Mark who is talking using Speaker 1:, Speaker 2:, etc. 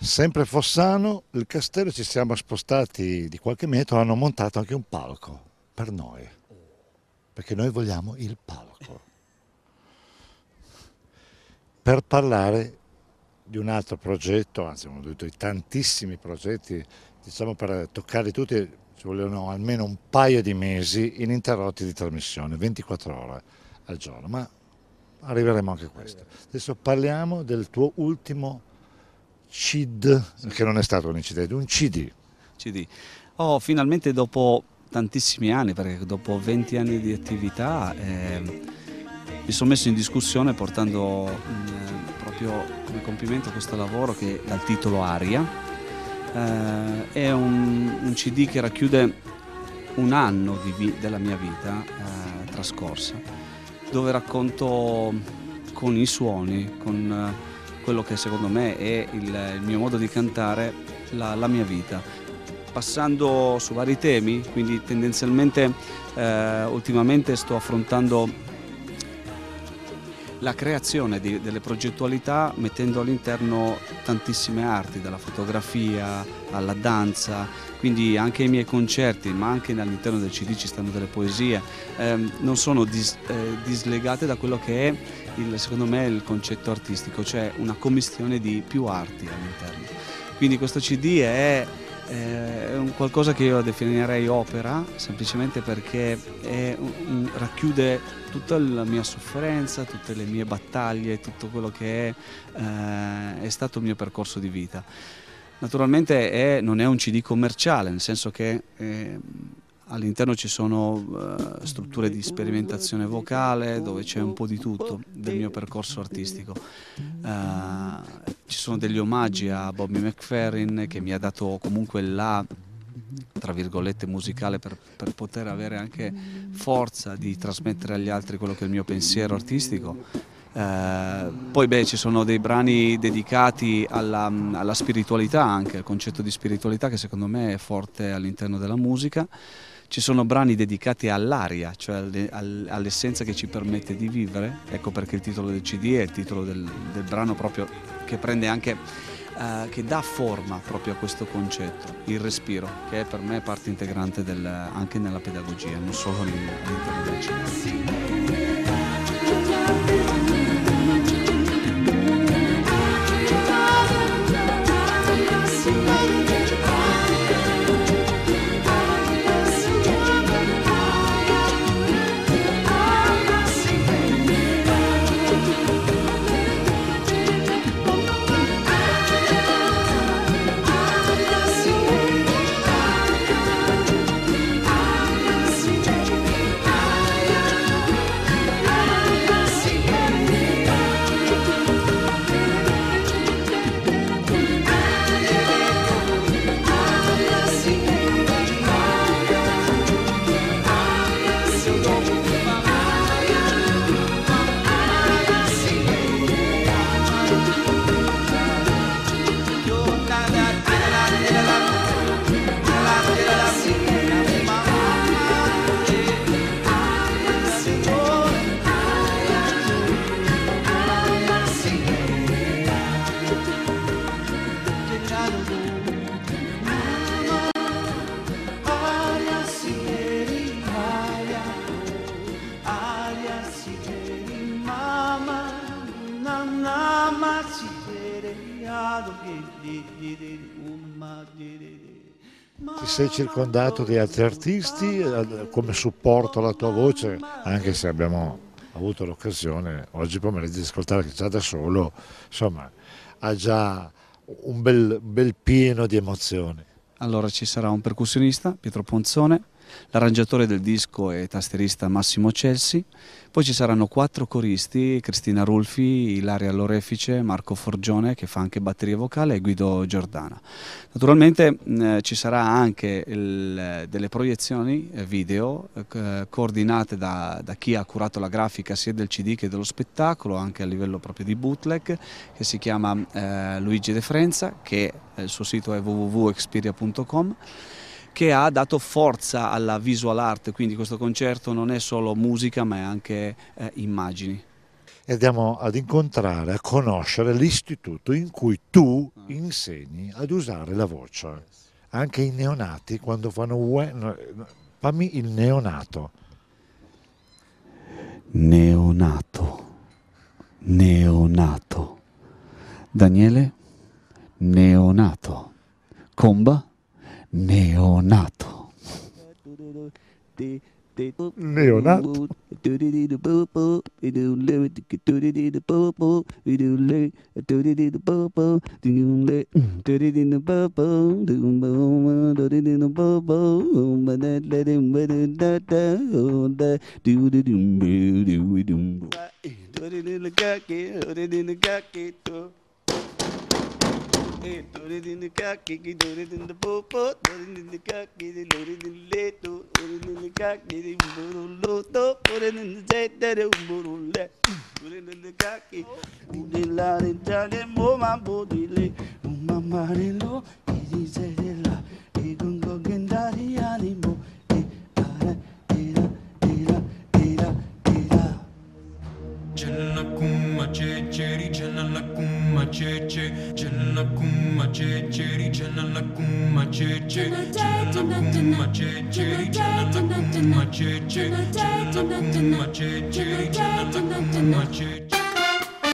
Speaker 1: Sempre Fossano, il castello ci siamo spostati di qualche metro, hanno montato anche un palco per noi, perché noi vogliamo il palco, per parlare di un altro progetto, anzi uno dei tantissimi progetti, diciamo per toccarli tutti ci vogliono almeno un paio di mesi ininterrotti di trasmissione, 24 ore al giorno, ma arriveremo anche a questo. Adesso parliamo del tuo ultimo CID, che non è stato un incidente, un CD.
Speaker 2: CD. Oh, finalmente dopo tantissimi anni, perché dopo 20 anni di attività eh, mi sono messo in discussione portando eh, proprio come compimento questo lavoro che dal titolo Aria. Eh, è un, un, CD che racchiude un anno di, della mia vita eh, trascorsa, dove racconto con i suoni, con quello che secondo me è il, il mio modo di cantare, la, la, mia vita. Passando su vari temi, quindi tendenzialmente eh, ultimamente sto affrontando la creazione di, delle progettualità mettendo all'interno tantissime arti, dalla fotografia alla danza, quindi anche i miei concerti, ma anche all'interno del CD ci stanno delle poesie, ehm, non sono dis, eh, dislegate da quello che è il, secondo me il concetto artistico, cioè una commistione di più arti all'interno. Quindi questo CD è, è un qualcosa che io definirei opera, semplicemente perché è, racchiude tutta la mia sofferenza, tutte le mie battaglie, tutto quello che è, eh, è stato il mio percorso di vita. Naturalmente è, non è un CD commerciale, nel senso che eh, all'interno ci sono uh, strutture di sperimentazione vocale dove c'è un po' di tutto del mio percorso artistico. Uh, ci sono degli omaggi a Bobby McFerrin che mi ha dato comunque la tra virgolette musicale per, per, poter avere anche forza di trasmettere agli altri quello che è il mio pensiero artistico. Uh, poi beh, ci sono dei brani dedicati alla, alla spiritualità, anche al concetto di spiritualità che secondo me è forte all'interno della musica. Ci sono brani dedicati all'aria, cioè all'essenza che ci permette di vivere, ecco perché il titolo del CD è il titolo del, del brano proprio che prende anche, uh, che dà forma proprio a questo concetto, il respiro, che è per me parte integrante del, anche nella pedagogia, non solo all'interno del CD. Ti sei circondato di altri artisti come supporto alla tua voce, anche se abbiamo avuto l'occasione oggi pomeriggio di ascoltare che già da solo, insomma, ha già un bel, bel pieno di emozioni. Allora ci sarà un percussionista, Pietro Ponzone, L'arrangiatore del disco è tastierista Massimo Celsi, poi ci saranno quattro coristi, Cristina Rulfi, Ilaria Lorefice, Marco Forgione che fa anche batteria vocale e Guido Giordana. Naturalmente eh, ci sarà anche il, delle proiezioni eh, video eh, coordinate da, da, chi ha curato la grafica sia del CD che dello spettacolo, anche a livello proprio di bootleg, che si chiama eh, Luigi De Frenza, che eh, il suo sito è www.experia.com che ha dato forza alla visual art, quindi questo concerto non è solo musica ma è anche eh, immagini.
Speaker 1: e andiamo ad incontrare, a conoscere l'istituto in cui tu insegni ad usare la voce. Anche i neonati quando fanno ue, fammi il neonato.
Speaker 2: Neonato. Neonato. Daniele? Neonato. Comba? Neonato.
Speaker 1: Neonato.
Speaker 3: Mm loaded in the cock, kitty, loaded in the popo, loaded in the cock, kitty, loaded in the leto, loaded in the cock, kitty, umburu loto, put it in the jet, that umburu let, put it in the cocky, ude la de jade, mo ma bodile, umma marilo, kitty, zedela. kuma che cheri chana la kuma che che chana la kuma
Speaker 4: che cheri chana la kuma che che chana la kuma che cheri chana la kuma che